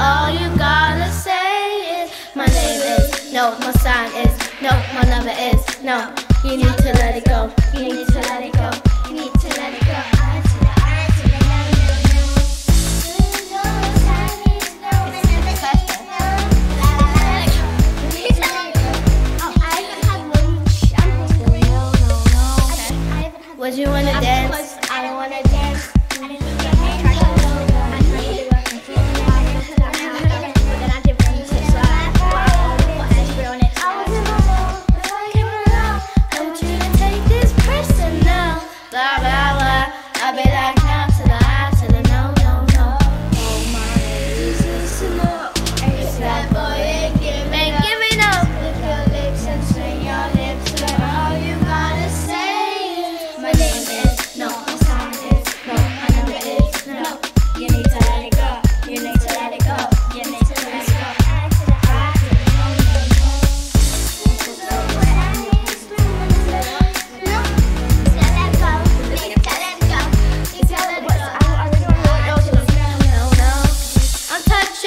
all you gotta say is My name is no, my sign is no, my number is no. You need to let it go. You need to let it go. You need to let it go. Was you in a day?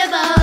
untouchable.